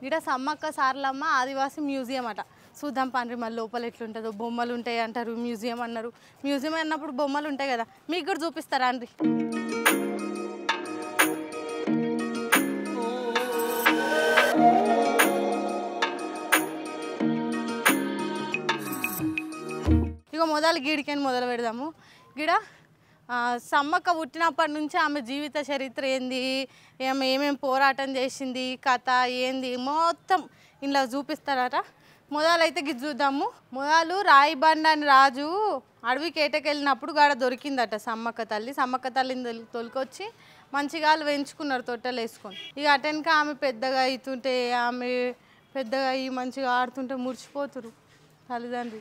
ఇక్కడ సమ్మక్క సారలమ్మ ఆదివాసి మ్యూజియం అట. చూద్దాం పండ్రి మళ్ళీ లోపల ఎట్లుంటుందో. బొమ్మలు ఉంటాయి అంటారు మ్యూజియం అన్నారు. మ్యూజియం అన్నప్పుడు బొమ్మలు ఉంటాయి కదా మీకు కూడా చూపిస్తారా అండి? ఇక మొదలు గీడికని మొదలు పెడదాము. గిడ సమ్మక్క పుట్టినప్పటి నుంచి ఆమె జీవిత చరిత్ర ఏంది? ఆమె ఏమేమి పోరాటం చేసింది? కథ ఏంది? మొత్తం ఇలా చూపిస్తారట. మొదలైతే గిది చూద్దాము. మొదలు రాయిబండ అని రాజు అడవికి ఏటకెళ్ళినప్పుడు గాడ దొరికిందట సమ్మక్క తల్లి. సమ్మక్క తల్లిని తొలి- తొలికొచ్చి మంచిగాలు వేయించుకున్నారు తొట్టెలు వేసుకొని. ఇక అటెనక ఆమె పెద్దగా అవుతుంటే ఆమె పెద్దగా అయ్యి మంచిగా ఆడుతుంటే మురిచిపోతురు తల్లిదండ్రి.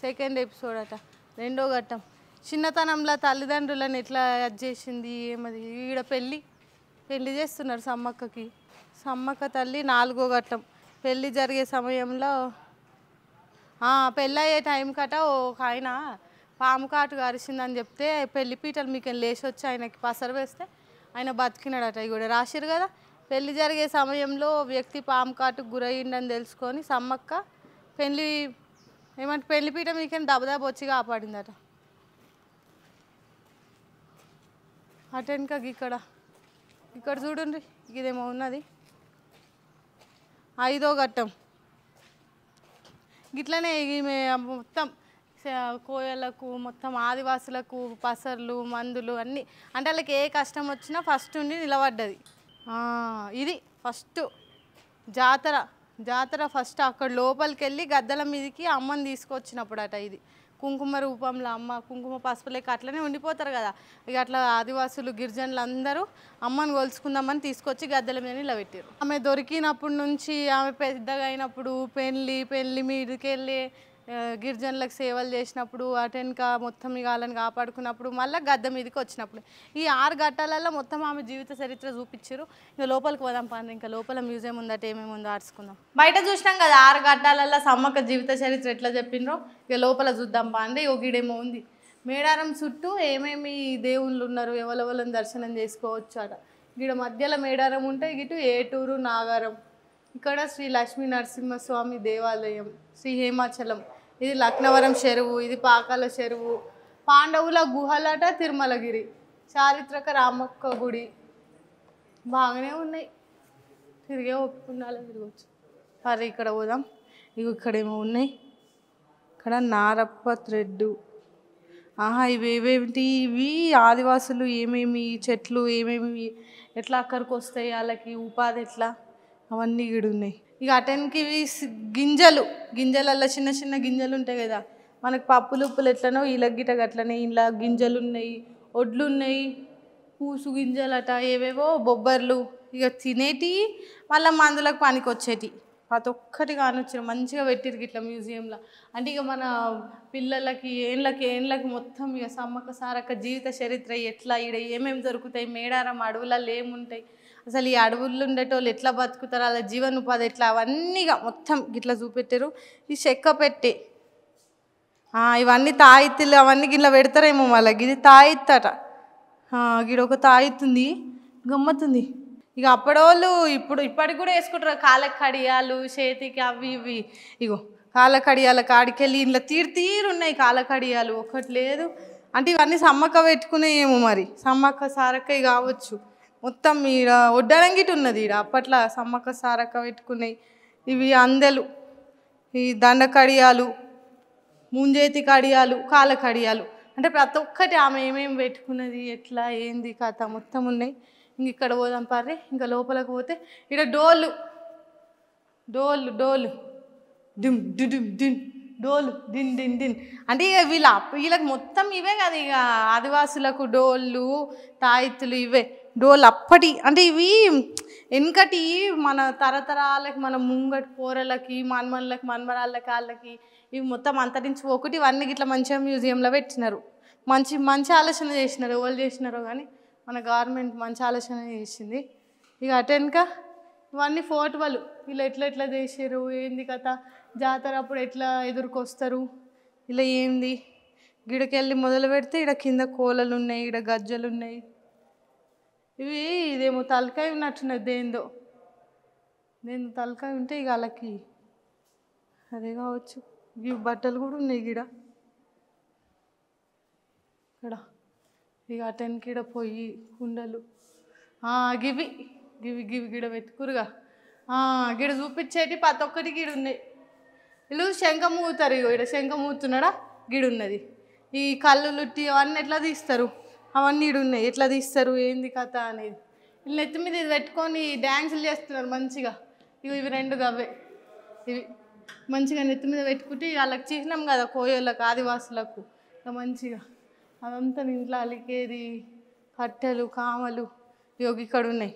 సెకండ్ ఎపిసోడ్ అట. రెండో ఘట్టం. చిన్నతనంలో తల్లిదండ్రులను ఎట్లా అది చేసింది ఏమది? ఈడ పెళ్ళి పెళ్ళి చేస్తున్నారు సమ్మక్కకి. సమ్మక్క తల్లి నాలుగో ఘట్టం. పెళ్ళి జరిగే సమయంలో పెళ్ళి పెళ్ళయ్యే టైం కట ఒక ఆయన పాము కాటు కరిచిందని చెప్తే పెళ్ళి పీటలు మీకు లేచి వచ్చి ఆయనకి పసరు వేస్తే? ఆయన బతికినాడట ఇవి కూడా రాసిరు కదా? పెళ్ళి జరిగే సమయంలో వ్యక్తి పాము కాటుకు గురయ్యిందని తెలుసుకొని సమ్మక్క పెళ్ళి ఏమంటే పెళ్ళి పీట మీకేం దబదబ వచ్చి కాపాడిందట. అటెనక ఇక్కడ. ఇక్కడ చూడండి ఇదేమో ఉన్నది. ఐదో ఘట్టం. గిట్లనే ఈమె మొత్తం కోయలకు మొత్తం ఆదివాసులకు పసర్లు మందులు అన్నీ అంటే వాళ్ళకి ఏ కష్టం వచ్చినా ఫస్ట్ ఉండి నిలబడ్డది. ఇది ఫస్ట్. జాతర జాతర ఫస్ట్ అక్కడ లోపలికి వెళ్ళి గద్దల మీదకి అమ్మని తీసుకొచ్చినప్పుడు అట ఇది. కుంకుమ రూపంలో అమ్మ కుంకుమ పసుపు లేక అట్లనే ఉండిపోతారు కదా. ఇక అట్లా ఆదివాసులు గిరిజనులు అందరూ అమ్మని కొలుచుకుందామని తీసుకొచ్చి గద్దెల మీద నిలబెట్టారు ఆమె దొరికినప్పటి నుంచి ఆమె పెద్దగా అయినప్పుడు పెళ్ళి పెళ్ళి మీదకెళ్ళి గిరిజనులకు సేవలు చేసినప్పుడు అటెనక మొత్తం ఇక వాళ్ళని కాపాడుకున్నప్పుడు మళ్ళీ గద్దె మీదకి వచ్చినప్పుడు. ఈ ఆరు ఘట్టాలలో మొత్తం ఆమె జీవిత చరిత్ర చూపించారు ఇంకా లోపలికి పోదాం పండి ఇంకా లోపల మ్యూజియం ఉందట ఏమేమి ఉందో ఆడుచుకుందాం బయట చూసినాం కదా ఆరు ఘట్టాలలో సమ్మక్క జీవిత చరిత్ర ఎట్లా చెప్పిండ్రో ఇక లోపల చూద్దాం పాండి ఒకడేమో ఉంది. మేడారం చుట్టూ ఏమేమి దేవుళ్ళు ఉన్నారు ఎవరెవరిని దర్శనం చేసుకోవచ్చు అట. ఇక్కడ మధ్యలో మేడారం ఉంటే ఇటు ఏటూరు నాగారం. ఇక్కడ శ్రీ లక్ష్మీ నరసింహస్వామి దేవాలయం శ్రీ హేమాచలం. ఇది లక్నవరం చెరువు ఇది పాకాల చెరువు. పాండవుల గుహలట తిరుమలగిరి. చారిత్రక రామక్క గుడి. బాగానే ఉన్నాయి. తిరిగే ఒప్పుకున్నాలో తిరగచ్చు సరే ఇక్కడ పోదాం. ఇవి ఇక్కడ ఏమో ఉన్నాయి. ఇక్కడ నారప్ప థ్రెడ్ ఆహా ఇవి ఏవేమిటి ఇవి ఆదివాసులు ఏమేమి చెట్లు ఏమేమి ఎట్లా అక్కడికి వస్తాయి? వాళ్ళకి ఉపాధి ఎట్లా? అవన్నీ ఇక్కడ ఉన్నాయి ఇక అటెన్కి గింజలు గింజలల్లో చిన్న చిన్న గింజలు ఉంటాయి కదా. మనకు పప్పులు ఉప్పులు ఎట్లనో ఇలా గిట అట్లనే ఇలా గింజలు ఉన్నాయి ఒడ్లు ఉన్నాయి పూసు గింజలట ఏవేవో బొబ్బర్లు. ఇక తినేటి మళ్ళీ మందులకు పనికి వచ్చేటి ప్రతి ఒక్కటి కానొచ్చారు మంచిగా పెట్టిరు ఇట్లా మ్యూజియంలో. అంటే ఇక మన పిల్లలకి ఏళ్ళకి ఏళ్ళకి మొత్తం ఇక సమ్మక్క సారక్క జీవిత చరిత్ర ఎట్లా ఈడ ఏమేమి దొరుకుతాయి మేడారం అడవులలో ఏముంటాయి అసలు ఈ అడవుల్లో ఉండేటోళ్ళు ఎట్లా బతుకుతారు? అలా జీవనోపాధి ఎట్లా? అవన్నీ ఇక మొత్తం గిట్లా చూపెట్టారు ఈ చెక్క పెట్టే. ఇవన్నీ తాయిత్తులు అవన్నీ గిట్లా పెడతారేమో వాళ్ళకి ఇది తాయిత్తట. గిడ ఒక తాయిత్తుంది. గమ్మతుంది ఇక అప్పడోళ్ళు ఇప్పుడు ఇప్పటికి కూడా వేసుకుంటారు. కాళ్ళకి కడియాలు చేతికి అవి ఇవి. ఇగో కాళ్ళ కడియాల కాడికెళ్ళి ఇంట్లో తీరు తీరు ఉన్నాయి కాళ్ళ కడియాలు ఒకటి లేదు. అంటే ఇవన్నీ సమ్మక్క పెట్టుకునే ఏమో మరి. సమ్మక్క సారక్క కావచ్చు. మొత్తం ఈడ ఒడ్డరంగిటి ఉన్నది ఈడ. అప్పట్లో సమ్మక్క సారక్క పెట్టుకున్నాయి. ఇవి అందెలు ఈ దండ కడియాలు ముంజేతి కడియాలు కాళ్ళ కడియాలు. అంటే ప్రతి ఒక్కటి ఆమె ఏమేమి పెట్టుకున్నది ఎట్లా ఏంది కథ మొత్తం ఉన్నాయి. ఇంక ఇక్కడ పోదాం పర్రి. ఇంకా లోపలికి పోతే ఇక్కడ డోలు డోలు డోలు. డిమ్ డిమ్ డిన్ డోలు దిన్ దిన్ దిన్. అంటే ఇక వీళ్ళ వీళ్ళకి మొత్తం ఇవే కదా ఇక. ఆదివాసులకు డోళ్ళు తాయిత్తులు ఇవే. డోలు అప్పటి అంటే ఇవి వెనకటి మన తరతరాలకి మన ముంగటి పోరలకి మన్మన్లకి మన్మరాళ్ళకి వాళ్ళకి ఇవి మొత్తం అంతరించి ఒకటి ఇవన్నీ ఇట్లా మంచిగా మ్యూజియంలో పెట్టినారు. మంచి మంచి ఆలోచన చేసినారు ఎవరు చేసినారో కానీ మన గవర్నమెంట్ మంచి ఆలోచన చేసింది. ఇక అటెనక ఇవన్నీ ఫోటోలు వీళ్ళు ఎట్లా ఎట్లా చేసారు ఏంది కథ జాతర అప్పుడు ఎట్లా ఎదుర్కొస్తారు ఇలా ఏంది? గిడకెళ్ళి మొదలు పెడితే ఇక్కడ కింద కోలలు ఉన్నాయి ఇక్కడ గజ్జలు ఉన్నాయి. ఇవి ఇదేమో తలకాయ ఉన్నట్టున్నది దేందో నేను తలకాయ ఉంటే ఇక వాళ్ళకి అదే కావచ్చు. ఇవి బట్టలు కూడా ఉన్నాయి గిడ. ఇక్కడ. ఇక అటెన్కిడ పొయ్యి కుండలు. గివి. గివి గివి గిడ పెట్టుకురుగా గిడ చూపించేటి ప్రతి ఒక్కటి గిడ ఉన్నాయి. వీళ్ళు శంఖ మూతారు ఇక ఇక్కడ శంఖ మూతున్నాడా గిడ ఉన్నది ఈ కళ్ళు లుట్టి అవన్నీ ఎట్లా తీస్తారు? అవన్నీ ఉన్నాయి. ఎట్లా తీస్తారు? ఏంది కథ అనేది. వీళ్ళు నెత్తి మీద ఇది పెట్టుకొని డ్యాన్సులు చేస్తున్నారు మంచిగా. ఇవి ఇవి రెండు గవ్వే. ఇవి మంచిగా నెత్తి మీద పెట్టుకుంటే వాళ్ళకి చిహ్నం కదా కోయోళ్ళకు ఆదివాసులకు. ఇక మంచిగా. అదంతా ఇంట్లో అలికేది కట్టెలు కామలు ఇవి ఇక్కడ ఉన్నాయి.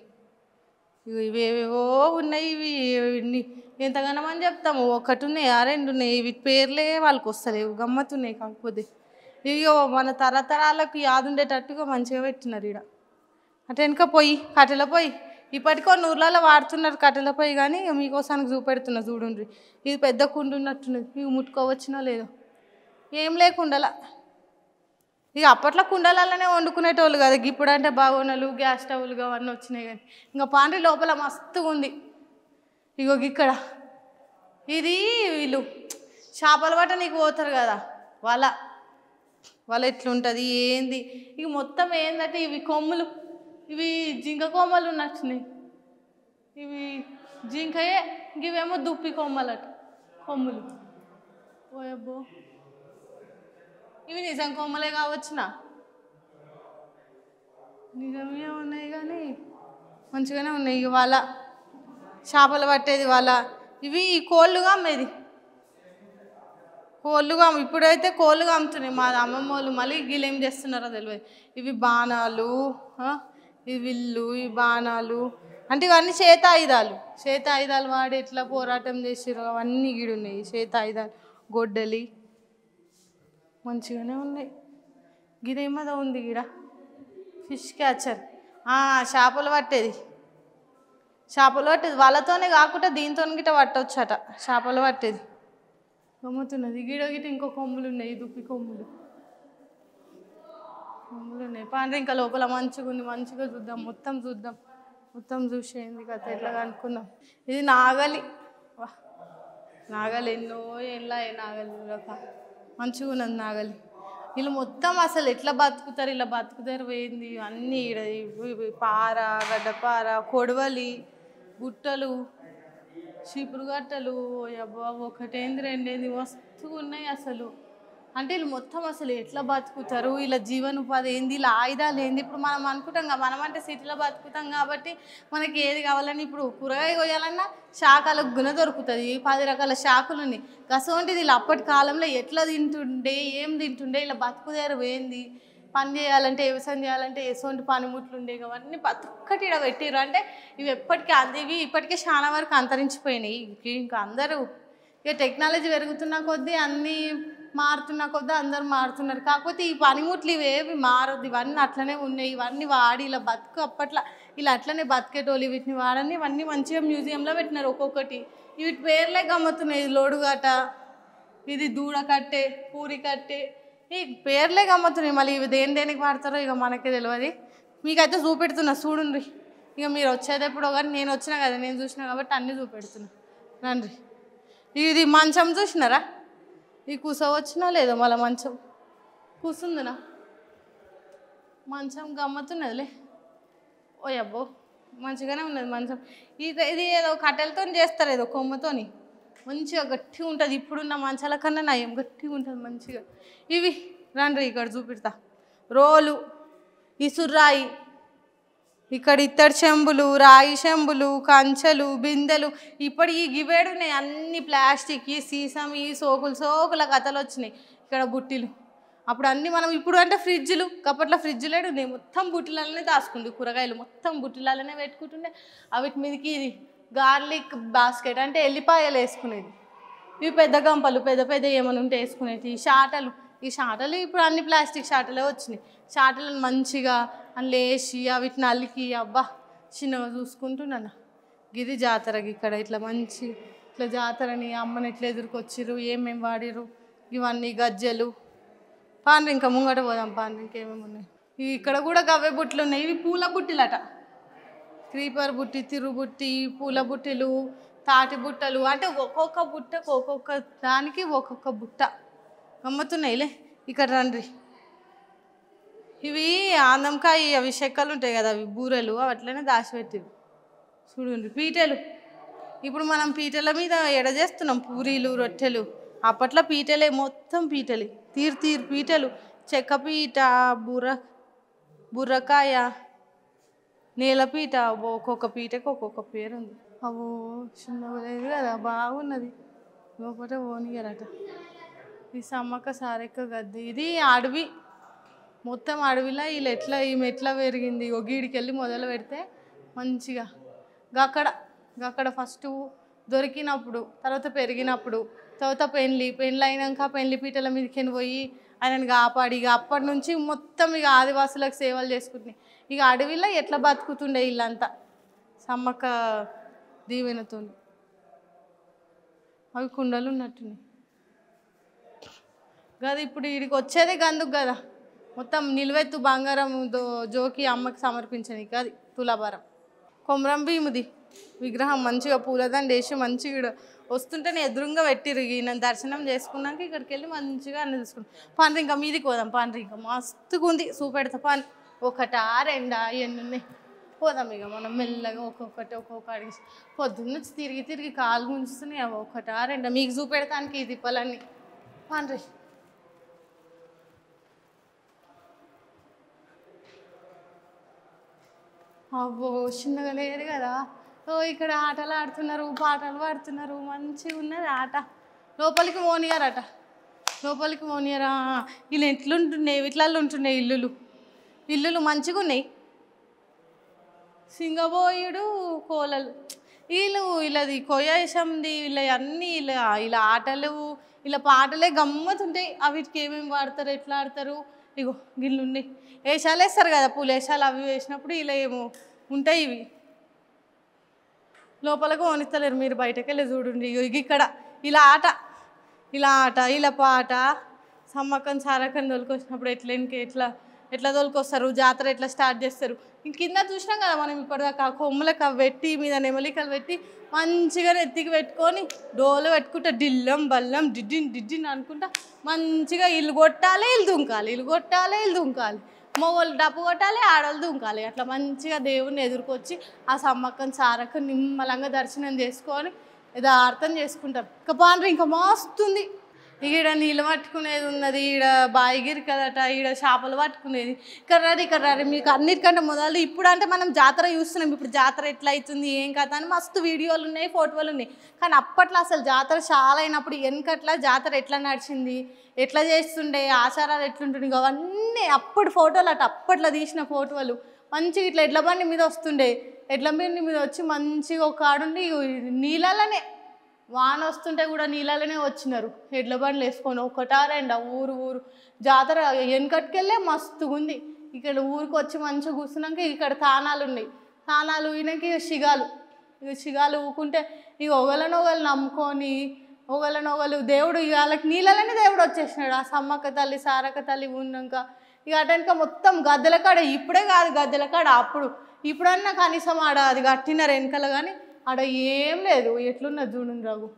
ఇవి ఇవేవేవో ఉన్నాయి ఇవి ఇన్ని. ఎంతగానో అని చెప్తాము. ఒకటి ఉన్నాయి ఆ రెండు ఉన్నాయి. ఇవి పేర్లే వాళ్ళకి వస్తలేవు. గమ్మత్తున్నాయి కాకపోతే. ఇగో మన తరతరాలకు యాదుండేటట్టుగా మంచిగా పెట్టినారు ఈడ. అటు వెనుక పొయ్యి కట్టెల పొయ్యి. ఇప్పటికో నూర్లలో వాడుతున్నారు కట్టెల పొయ్యి కానీ మీకోసానికి చూపెడుతున్నా చూడండి ఇది పెద్ద కుండు ఉన్నట్టున్నది. మీకు ముట్టుకోవచ్చునో లేదో. ఏం లేకుండలా ఇక అప్పట్లో కుండలలోనే వండుకునేటోళ్ళు కదా. ఇప్పుడు అంటే బాగోనలు గ్యాస్ స్టవ్లు అవన్నీ వచ్చినాయి కానీ ఇంకా పాండ్రి లోపల మస్తుగా ఉంది ఇగో ఇక్కడ ఇది వీళ్ళు చేపల పట్ట నీకు పోతారు కదా వల. వాళ్ళ ఎట్లుంటుంది ఏంది? ఇక మొత్తం ఏంటంటే ఇవి కొమ్ములు. ఇవి జింక కొమ్మలు నచ్చినాయి ఇవి జింకయే ఇవేమో దుప్పి కొమ్మలట కొమ్ములు. ఓయబ్బో ఇవి నిజం కొమ్మలే కావచ్చునా? నిజమే ఉన్నాయి కానీ మంచిగానే ఉన్నాయి. ఇవి చేపలు పట్టేది వాళ్ళ. ఇవి కోళ్ళుగా అమ్మేది కోళ్ళుగా అమ్ము- ఇప్పుడైతే కోళ్ళుగా అమ్ముతున్నాయి మా అమ్మమ్మ వాళ్ళు మళ్ళీ వీళ్ళు ఏం చేస్తున్నారో తెలియదు ఇవి బాణాలు ఇవి విల్లు ఈ బాణాలు అంటే ఇవన్నీ చేత ఆయుధాలు చేత ఆయుధాలు వాడి ఎట్లా పోరాటం చేసిర్రు అవన్నీ గిడున్నాయి చేత ఆయుధాలు గొడ్డలి మంచిగానే ఉన్నాయి. గిదేమదో ఉంది గిడ ఫిష్ క్యాచర్. చేపలు పట్టేది. చేపలు పట్టేది. వాళ్ళతోనే కాకుండా దీంతో గిట పట్టవచ్చట చేపలు పట్టేది. కమ్ముతున్నది గిడ గిట ఇంకో కొమ్ములు ఉన్నాయి దుప్పి కొమ్ములు. కొమ్ములు ఉన్నాయి. పాండ్రి ఇంకా లోపల మంచిగా ఉంది. మంచిగా చూద్దాం. మొత్తం చూద్దాం. మొత్తం చూసేయండి కథ ఎట్లా అనుకుందాం ఇది నాగలి. వా. నాగలి ఎన్నో ఎలా నాగలి చూడక మంచిగా ఉన్నది నాగలి. వీళ్ళు మొత్తం అసలు ఎట్లా బతుకుతారు? ఇలా బతుకుతారు పోయింది అన్నీ ఈడ పార గడ్డపార కొడవలి గుట్టలు. చీపురు గట్టలు అబ్బా ఒకటేంది రెండేంది మస్తుగా ఉన్నాయి అసలు. అంటే వీళ్ళు మొత్తం అసలు ఎట్లా బతుకుతారు? ఇలా జీవనోపాధి ఏంది? ఇలా ఆయుధాలు ఏంది? ఇప్పుడు మనం అనుకుంటాం కదా మనం అంటే సిటీలో బతుకుతాం కాబట్టి మనకి ఏది కావాలని ఇప్పుడు కూరగాయ కొయ్యాలన్నా శాఖల గుణ దొరుకుతుంది. పది రకాల శాఖలు ఉన్నాయి. కసంటిది ఇలా అప్పటి కాలంలో ఎట్లా తింటుండే ఏం తింటుండే ఇలా బతుకుదేరు ఏంది పని చేయాలంటే వ్యవసాయం చేయాలంటే ఎసోంటి పనిముట్లు ఉండేవి అవన్నీ ప్రతి ఒక్కటి ఇక్కడ పెట్టిర్రు. అంటే ఇవి ఎప్పటికీ అందివి ఇప్పటికే చాలా వరకు అంతరించిపోయినాయి. ఇంకా అందరూ ఇక టెక్నాలజీ పెరుగుతున్న కొద్దీ అన్నీ మారుతున్న కొద్దీ అందరూ మారుతున్నారు. కాకపోతే ఈ పనిముట్లు ఇవేవి మారదు ఇవన్నీ అట్లనే ఉన్నాయి. ఇవన్నీ వాడి ఇలా బతుకు అప్పట్లో ఇలా అట్లనే బతికేటోళ్ళు వీటిని వాడని ఇవన్నీ మంచిగా మ్యూజియంలో పెట్టినారు ఒక్కొక్కటి. వీటి పేర్లే గమ్మతున్నాయి. ఇది లోడుగాట ఇది దూడ కట్టే పూరి కట్టే ఈ పేర్లే గమ్మతున్నాయి మళ్ళీ ఇవి దేని దేనికి వాడతారో ఇక మనకే తెలియదు మీకైతే చూపెడుతున్నా చూడండి ఇక మీరు వచ్చేటప్పుడు కానీ నేను వచ్చినా కదా నేను చూసినా కాబట్టి అన్నీ చూపెడుతున్నా. రండి. ఇది మంచం చూసినారా? ఈ కూసవచ్చినా లేదో మళ్ళీ మంచం? కూసుందినా? మంచం గమ్మతున్నదిలే ఓ అబ్బో మంచిగానే ఉన్నది మంచం. ఇది ఇది ఏదో కట్టెలతో చేస్తారు ఏదో కొమ్మతోని. మంచిగా గట్టిగా ఉంటుంది. ఇప్పుడున్న మంచాల కన్నా నయం. గట్టిగా ఉంటుంది మంచిగా. ఇవి రండి ఇక్కడ చూపిస్తా. రోలు ఇసుర్రాయి ఇక్కడ ఇత్తడి చెంబులు రాయి చెంబులు కంచెలు బిందెలు. ఇప్పుడు ఈ గివేడున్నాయి అన్ని ప్లాస్టిక్ ఈ సీసం ఈ సోకులు సోకుల కథలు వచ్చినాయి ఇక్కడ బుట్టిలు. అప్పుడు అన్ని మనం ఇప్పుడు అంటే ఫ్రిడ్జ్లు అప్పట్లో ఫ్రిడ్జ్లే ఉన్నాయి. మొత్తం బుట్టిలలోనే దాచుకుంది కూరగాయలు. మొత్తం బుట్టిలలోనే పెట్టుకుంటుండే. అవిటి మీదకి ఇది గార్లిక్ బాస్కెట్ అంటే ఎల్లిపాయలు వేసుకునేది. ఇవి పెద్ద గంపలు పెద్ద పెద్ద ఏమైనా ఉంటే వేసుకునేది. ఈ షాటలు ఈ షాటలు ఇప్పుడు అన్ని ప్లాస్టిక్ షాటలే వచ్చినాయి. షాటలను మంచిగా అందులో వేసి అవిటి నలికి అబ్బా చిన్నగా చూసుకుంటున్నాను. గిది జాతరకి ఇక్కడ ఇట్లా మంచి ఇట్లా జాతరని అమ్మని ఎట్లా ఎదుర్కొచ్చిర్రు ఏమేమి వాడిర్రు ఇవన్నీ గజ్జెలు. పాండ్రి ఇంకా ముంగట పోదాం పాండ్రి ఇంకేమేమి ఉన్నాయి? ఇక్కడ కూడా గవ్వే బుట్లు ఉన్నాయి ఇవి పూల బుట్టిలట. క్రీపర్ బుట్టి తిరుబుట్టి పూల బుట్టెలు తాటి బుట్టలు అంటే ఒక్కొక్క బుట్టకు ఒక్కొక్క దానికి ఒక్కొక్క బుట్ట. గమ్మతున్నాయిలే ఇక్కడ రండి. ఇవి ఆనంకాయ అవి చెక్కలు ఉంటాయి కదా అవి బూరెలు అవి అట్లనే దాచిపెట్టివి చూడండి పీటలు. ఇప్పుడు మనం పీటల మీద ఎడజేస్తున్నాం పూరీలు రొట్టెలు. అప్పట్లో పీటలే మొత్తం పీటలే. తీరు తీరు పీటలు. చెక్క పీట బుర్ర బుర్రకాయ నేలపీట ఒక్కొక్క పీటకు ఒక్కొక్క పేరు ఉంది అవో చిన్నగా లేదు కదా బాగున్నది. లోపల ఓనిగారట ఈ సమ్మక్క సారెక్క గద్ది. ఇది అడవి. మొత్తం అడవిలో వీళ్ళు ఎట్లా ఈమె ఎట్లా పెరిగింది. ఒక గీడికి వెళ్ళి మొదలు పెడితే మంచిగా. గక్కడ గక్కడ ఫస్ట్ దొరికినప్పుడు తర్వాత పెరిగినప్పుడు తర్వాత పెళ్ళి పెళ్ళి అయినాక పెళ్ళి పీటల మీదకి పోయి ఆయనను కాపాడి ఇక అప్పటి నుంచి మొత్తం ఇక ఆదివాసులకు సేవలు చేసుకుంటున్నాయి. ఇక అడవిలో ఎట్లా బతుకుతుండే వీళ్ళంతా సమ్మక్క దీవెనతో అవి కుండలు ఉన్నట్టున్నాయి. కదా ఇప్పుడు వీడికి వచ్చేదే గందుకు కదా మొత్తం నిలువెత్తు బంగారం జోకి అమ్మకి సమర్పించని అది తులాభారం. కొమరం భీముది. విగ్రహం మంచిగా పూలదండ వేసి మంచిగా వస్తుంటేనే ఎదురుగా పెట్టిరు ఈయన దర్శనం చేసుకున్నాక ఇక్కడికి వెళ్ళి మంచిగా అన్ని చూసుకున్నాం పాండ్రి ఇంకా మీదికి పోదాం పాండ్రి ఇంకా మస్తుగా ఉంది. చూపెడతా పాన్ ఒకటా రెండా ఎన్ని ఉన్నాయి పోదాం ఇక మనం మెల్లగా ఒక్కొక్కటి ఒక్కొక్క అడిగి పొద్దున్న వచ్చి తిరిగి తిరిగి కాలు గుంజుతున్నాయి. అవి ఒకటా రెండా. మీకు చూపెడతానికి ఈ తిప్పలన్నీ పండ్రి. అబ్బో చిన్నగా లేరు కదా. ఓ ఇక్కడ ఆటలు ఆడుతున్నారు పాటలు పాడుతున్నారు. మంచిగా ఉన్నది ఆట. లోపలికి మోనియారట లోపలికి మోనియారా వీళ్ళు ఎట్లుంటున్నాయి? ఇట్లా ఉంటున్నాయి ఇల్లులు. ఇల్లులు మంచిగా ఉన్నాయి సింగబోయుడు కోలలు. వీళ్ళు వీళ్ళది కొయ్యేసంది వీళ్ళ అన్నీ ఇలా ఇలా ఆటలు ఇలా పాటలే గమ్మతుంటాయి. అవిటికి ఏమేమి వాడతారు ఎట్లా ఆడతారు? ఇగో గిళ్ళు ఉన్నాయి వేషాలు వేస్తారు కదా పూలు వేషాలు అవి వేసినప్పుడు ఇలా ఏమో ఉంటాయి ఇవి. లోపలకు వనిస్తలేరు మీరు బయటకు వెళ్ళి చూడండి. ఇగో ఇగ ఇక్కడ ఇలా ఆట ఇలా ఆట ఇలా పాట. సమ్మక్కని సారక్కని తోలుకొచ్చినప్పుడు ఎట్లా ఎట్లా ఎట్లా తోలుకొస్తారు జాతర ఎట్లా స్టార్ట్ చేస్తారు? ఇంక కింద చూసినాం కదా మనం ఇప్పటిదాకా కొమ్మలకు పెట్టి మీద నెమలికలు పెట్టి మంచిగా నెత్తికి పెట్టుకొని డోలు పెట్టుకుంటా డిల్లం బల్లం డిడ్డిన్ డిడ్డిన్ అనుకుంటా మంచిగా ఇల్లు కొట్టాలి ఇల్లు దుంకాలి. ఇల్లు కొట్టాలి ఇల్లు దుంకాలి. మొగోళ్ళు డప్పు కొట్టాలి ఆడవాళ్ళు దుంకాలి. అట్లా మంచిగా దేవుడిని ఎదుర్కొచ్చి ఆ సమ్మక్కని సారక్క నిమ్మలంగా దర్శనం చేసుకొని ఏదో అర్థం చేసుకుంటారు ఇంకా పాండ్రి ఇంకా మస్తుంది ఈడ నీళ్ళు పట్టుకునేది ఉన్నది ఈడ బాయిగిరి కదట ఈడ చేపలు పట్టుకునేది. ఇక్కడ కర్రారి ఇక్కడ మీకు అన్నిటికంటే మొదలు ఇప్పుడు అంటే మనం జాతర చూస్తున్నాం. ఇప్పుడు జాతర ఎట్లా అవుతుంది ఏం కథ అని మస్తు వీడియోలు ఉన్నాయి ఫోటోలు ఉన్నాయి. కానీ అప్పట్లో అసలు జాతర చాలా అయినప్పుడు వెనకట్లా జాతర ఎట్లా నడిచింది ఎట్లా చేస్తుండే ఆచారాలు ఎట్లుంటుండే అవన్నీ అప్పుడు ఫోటోలు అట అప్పట్లో తీసిన ఫోటోలు. మంచిగా ఇట్లా ఎడ్ల బండి మీద వస్తుండే ఎడ్ల బండి మీద వచ్చి మంచిగా ఒక ఆడుండి నీళ్ళలోనే వాన వస్తుంటే కూడా నీళ్ళలోనే వచ్చినారు. ఎడ్ల బండ్లు వేసుకొని ఒకటారెండ ఊరు ఊరు. జాతర వెనకట్టుకెళ్ళే మస్తుగా ఉంది. ఇక్కడ ఊరికి వచ్చి మంచిగా కూర్చున్నాక ఇక్కడ తానాలు ఉన్నాయి. తానాలు ఈయనకి శిగాలు ఇక శిగాలు ఊకుంటే ఇక ఒగలనొగలు నమ్ముకొని ఒగలనొగలు దేవుడు ఇక వాళ్ళకి నీళ్ళలోనే దేవుడు వచ్చేసినాడు. ఆ సమ్మక్క తల్లి సారక్క తల్లి ఉన్నాక ఇక అటెనక మొత్తం గద్దెల కాడ ఇప్పుడే కాదు గద్దెల కాడ అప్పుడు. ఇప్పుడన్నా కనీసం ఆడ అది కట్టినారు వెనకలు కానీ ఆడ ఏం లేదు. ఎట్లున్నది చూడండి రఘు.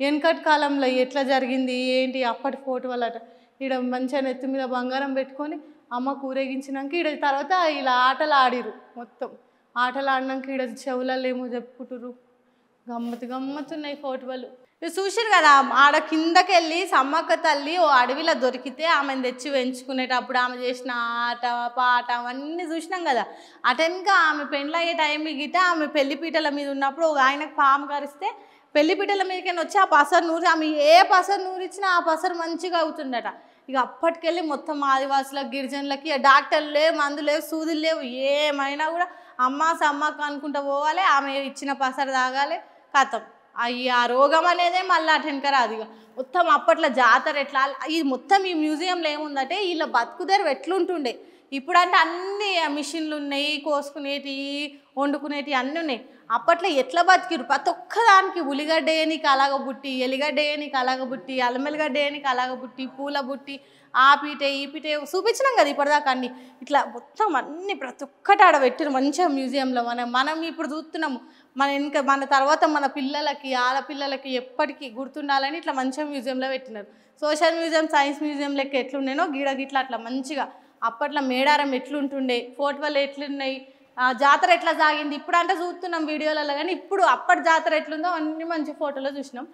వెనకటి కాలంలో ఎట్లా జరిగింది ఏంటి అప్పటి ఫోటో వాళ్ళట. ఈడ మంచిగా నెత్తి మీద బంగారం పెట్టుకొని అమ్మ కూరేగించినాక ఈడ తర్వాత ఇలా ఆటలు ఆడిరు మొత్తం. ఆటలు ఆడినాక ఈడ చెవులలో ఏమో చెప్పుకుంటురు గమ్మత్తు గమ్మత్తున్నాయి ఫోటోలు. ఇవి చూసారు కదా ఆడ కిందకి వెళ్ళి సమ్మక్క తల్లి ఓ అడవిలో దొరికితే ఆమెను తెచ్చి పెంచుకునేటప్పుడు ఆమె చేసిన ఆట పాట అవన్నీ చూసినాం కదా. అటెనక ఆమె పెళ్ళి అయ్యే టైం గిట ఆమె పెళ్ళి పీటల మీద ఉన్నప్పుడు ఒక ఆయనకు పాము కరిస్తే పెళ్ళి పీటల మీదకైనా వచ్చి ఆ పసరు నూరి ఆమె ఏ పసరు నూరిచ్చినా ఆ పసరు మంచిగా అవుతుందట. ఇక అప్పటికెళ్ళి మొత్తం ఆదివాసులకు గిరిజనులకి డాక్టర్లు లేవు మందులు లేవు సూదులు లేవు ఏమైనా కూడా అమ్మ సమ్మక్క అనుకుంటా పోవాలి ఆమె ఇచ్చిన పసరు తాగాలి కథం అయ్యి ఆ రోగం అనేదే మళ్ళీ అటెనక రాదు ఇక మొత్తం అప్పట్లో జాతర ఎట్లా ఇది మొత్తం ఈ మ్యూజియంలో ఏముందంటే వీళ్ళ బతుకుదేరు ఎట్లుంటుండే. ఇప్పుడంటే అన్ని మిషన్లు ఉన్నాయి కోసుకునేటివి వండుకునేటివి అన్నీ ఉన్నాయి. అప్పట్లో ఎట్లా బతికిరు ప్రతి ఒక్కదానికి ఉల్లిగడ్డ వేయనికి అలాగ బుట్టి ఎలిగడ్డ వేయనికి అలాగ బుట్టి అల్లమెల్లిగడ్డ వేయనికి అలాగ బుట్టి పూల బుట్టి ఆ పీటే ఈ పీటే చూపించినాం కదా ఇప్పటిదాకా అన్ని. ఇట్లా మొత్తం అన్ని ప్రతి ఒక్కటి ఆడ పెట్టిరు మంచిగా మ్యూజియంలో మనం మనం ఇప్పుడు చూస్తున్నాము మన ఇంకా మన తర్వాత మన పిల్లలకి ఆడపిల్లలకి ఎప్పటికీ గుర్తుండాలని ఇట్లా మంచిగా మ్యూజియంలో పెట్టినారు. సోషల్ మ్యూజియం సైన్స్ మ్యూజియం లెక్క ఎట్లుండేనో గీడ గిట్ల అట్లా మంచిగా. అప్పట్లో మేడారం ఎట్లుంటుండే ఫోర్ట్ వల్ల ఎట్లున్నాయి ఆ జాతర ఎట్లా సాగింది? ఇప్పుడు అంటే చూస్తున్నాం వీడియోలలో కానీ ఇప్పుడు అప్పటి జాతర ఎట్లుందో అన్ని మంచి ఫోటోలో చూసినాం.